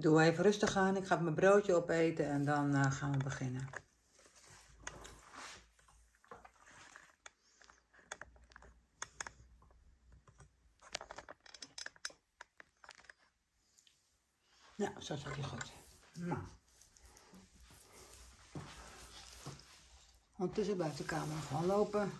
Doe even rustig aan. Ik ga mijn broodje opeten en dan uh, gaan we beginnen. Ja, zo zat je goed. Nou. Ondertussen buiten de kamer gewoon lopen.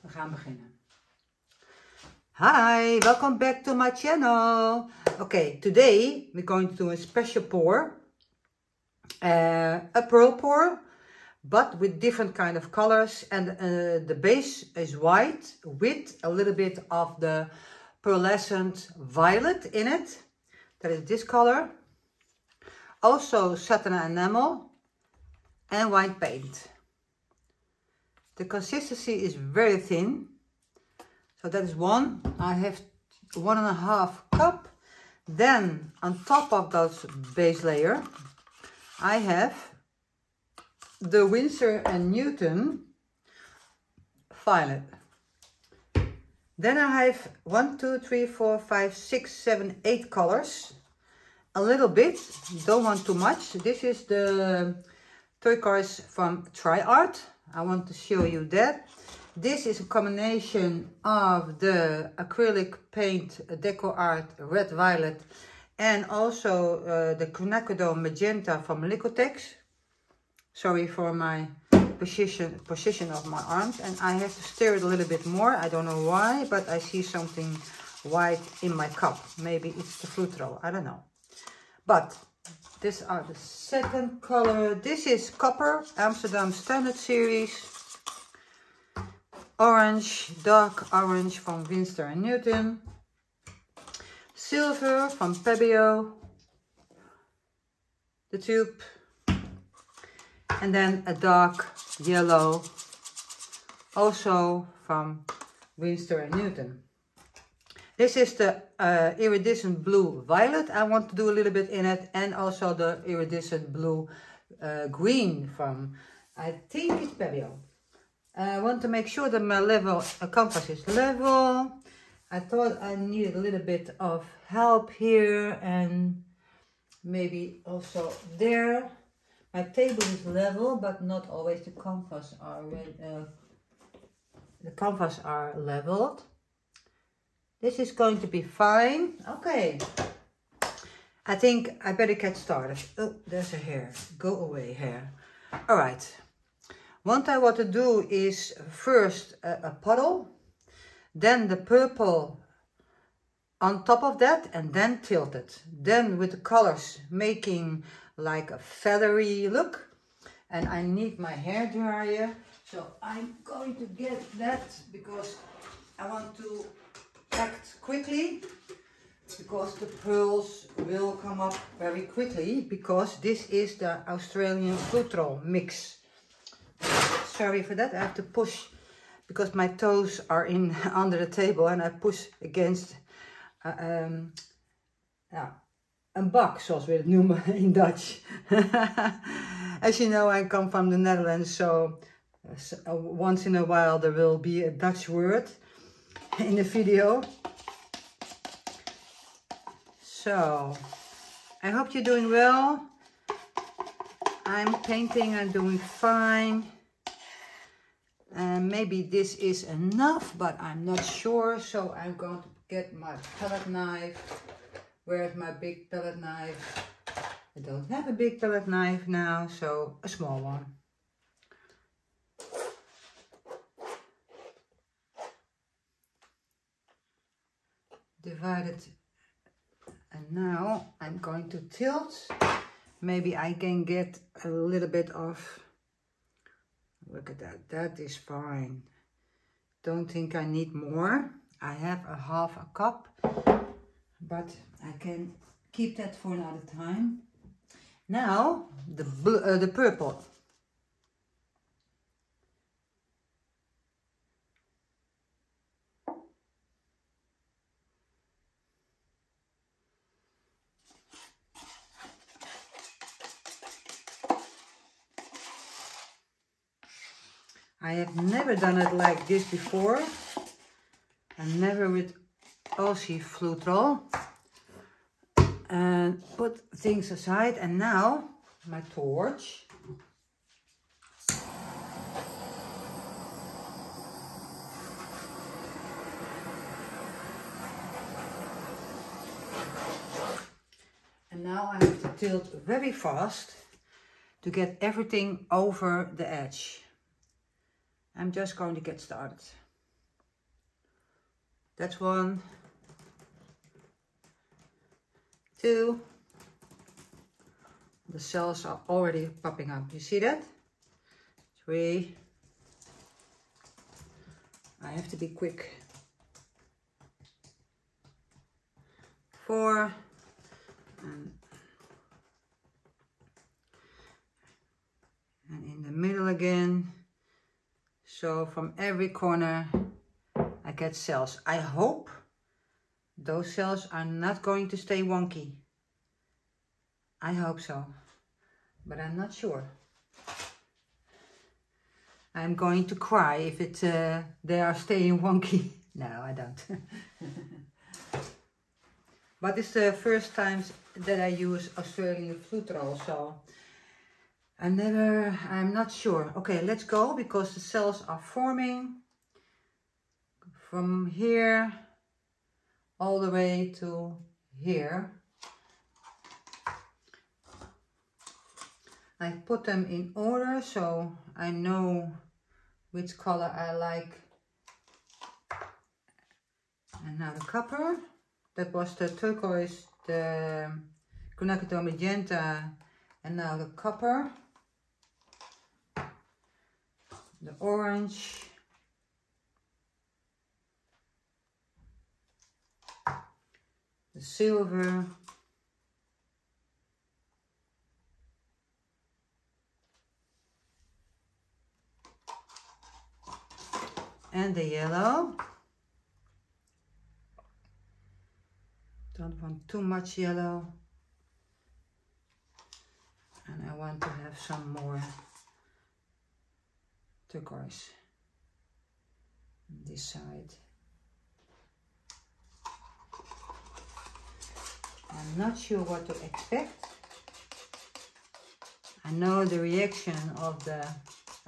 We gaan beginnen. Hi, welcome back to my channel. Okay, today we're going to do a special pour. Uh, a pearl pour, but with different kind of colors. And uh, the base is white with a little bit of the pearlescent violet in it. That is this color. Also satin enamel and white paint. The consistency is very thin. So that is one. I have one and a half cup. Then on top of that base layer, I have the Winsor and Newton violet. Then I have one, two, three, four, five, six, seven, eight colors. A little bit, don't want too much. This is the turquoise from TriArt. I want to show you that. This is a combination of the acrylic paint Deco Art Red Violet and also uh, the Quinacridone Magenta from Liquitex. Sorry for my position position of my arms and I have to stir it a little bit more. I don't know why, but I see something white in my cup. Maybe it's the Floetrol, I don't know. But these are the second color. This is Copper Amsterdam Standard Series. Orange, dark orange from Winsor and Newton. Silver from Pebeo. The tube. And then a dark yellow, also from Winsor and Newton. This is the uh, iridescent blue violet. I want to do a little bit in it. And also the iridescent blue uh, green from, I think it's Pebeo. I want to make sure that my level uh, compass is level. I thought I needed a little bit of help here and maybe also there. My table is level, but not always the compass are uh, the compass are leveled. This is going to be fine. Okay. I think I better get started. Oh, there's a hair. Go away, hair. All right. Thing I want to do is first a, a puddle, then the purple on top of that and then tilt it. Then with the colors making like a feathery look. And I need my hair dryer. So I'm going to get that because I want to act quickly because the pearls will come up very quickly because this is the Australian Floetrol mix. Sorry for that, I have to push because my toes are in under the table and I push against uh, um, ja, een bak, zoals we het noemen in Dutch. As you know, I come from the Netherlands, so, so once in a while there will be a Dutch word in the video. So, I hope you're doing well. I'm painting, I'm doing fine. And maybe this is enough, but I'm not sure. So I'm going to get my palette knife. Where's my big palette knife? I don't have a big palette knife now, so a small one. Divide it and now I'm going to tilt. Maybe I can get a little bit of, look at that, that is fine. Don't think I need more. I have a half a cup, but I can keep that for another time. Now, the, uh, the purple. I have never done it like this before. And never with Aussie Floetrol. And put things aside. And now my torch. And now I have to tilt very fast to get everything over the edge. I'm just going to get started. That's one, two, the cells are already popping up. You see that? Three, I have to be quick. Four, and, in the middle again. So from every corner I get cells. I hope those cells are not going to stay wonky. I hope so, but I'm not sure. I'm going to cry if it uh, they are staying wonky. no, I don't. but it's the first time that I use Australian Floetrol, so I never, I'm not sure. Okay, let's go because the cells are forming from here all the way to here. I put them in order so I know which color I like. And now the copper. That was the turquoise, the Quinacridone magenta, and now the copper the orange, the silver, and the yellow. Don't want too much yellow. And I want to have some more turquoise this side. I'm not sure what to expect. I know the reaction of the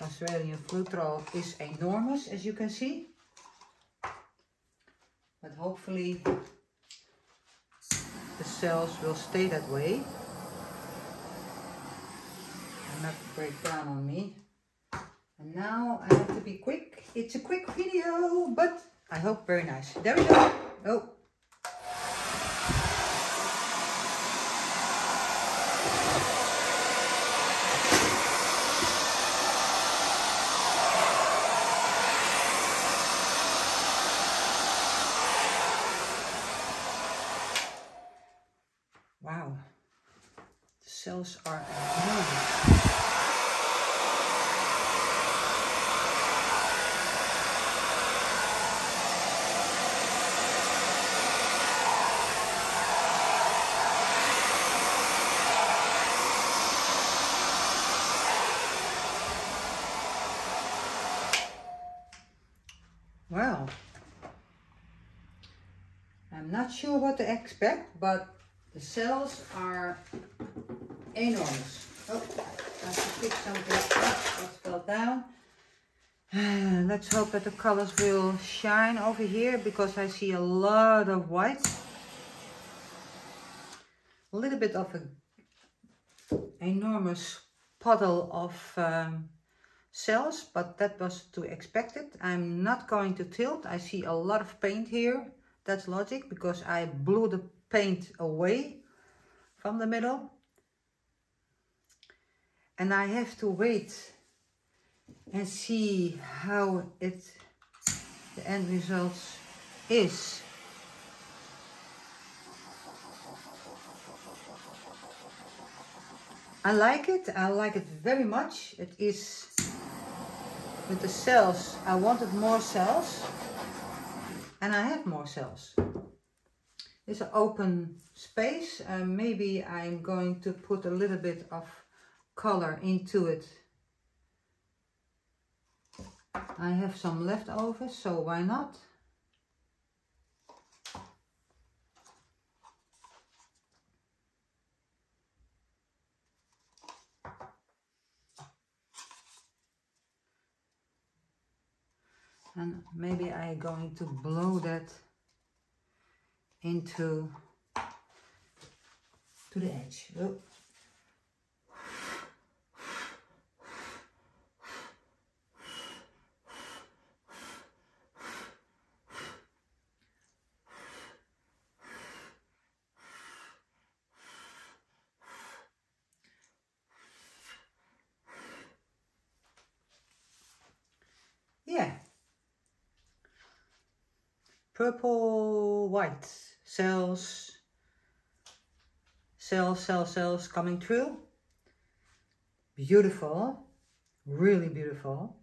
Australian Floetrol is enormous, as you can see. but hopefully the cells will stay that way and not break down on me. And now I have to be quick. It's a quick video, but I hope very nice. There we go. Oh. Wow, the cells are enormous. Well, I'm not sure what to expect, but the cells are enormous. Oh, I have to fix something that fell down. Let's hope that the colors will shine over here because I see a lot of white. A little bit of an enormous puddle of um, cells, but that was to expected. I'm not going to tilt. I see a lot of paint here. That's logic because I blew the paint away from the middle. And I have to wait and see how it the end result is. I like it. I like it very much. It is with the cells. I wanted more cells and I have more cells. It's an open space. Uh, maybe I'm going to put a little bit of color into it. I have some leftovers, so why not? and maybe I'm going to blow that into to the edge. Oh. Yeah purple white cells cells cells cells coming through. Beautiful really beautiful.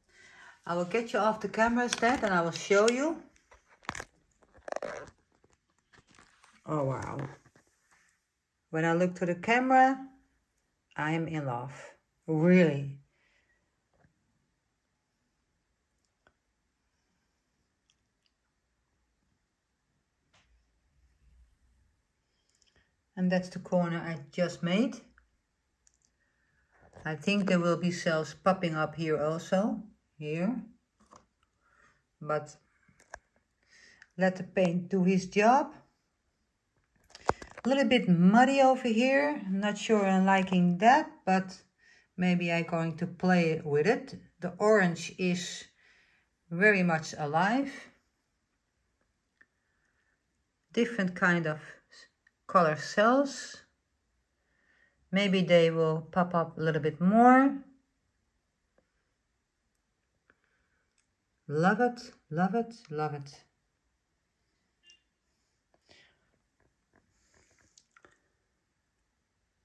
I will get you off the camera instead and I will show you. Oh wow. When I look to the camera I am in love. Really and that's the corner I just made. I think there will be cells popping up here also, here, but let the paint do his job. A little bit muddy over here, not sure I'm liking that, but maybe I'm going to play with it. The orange is very much alive. Different kind of color cells. Maybe they will pop up a little bit more. Love it, love it, love it.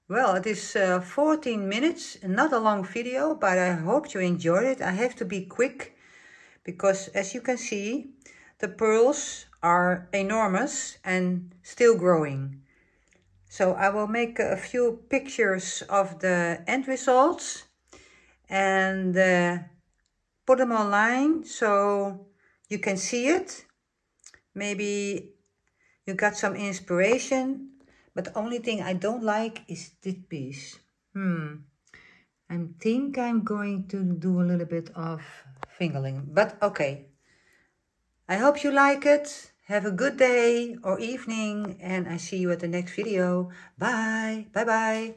Well, it is uh, 14 minutes, not a long video, but I hope you enjoyed it. I have to be quick because as you can see, the pearls are enormous and still growing. So I will make a few pictures of the end results and uh, put them online so you can see it. Maybe you got some inspiration, but the only thing I don't like is this piece. Hmm. I think I'm going to do a little bit of fingering, but okay. I hope you like it. Have a good day or evening and I see you at the next video. Bye. Bye bye.